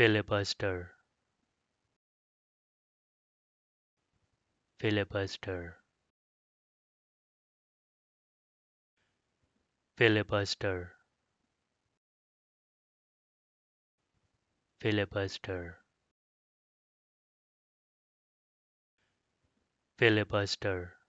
filibuster. Filibuster. Filibuster. Filibuster. Filibuster.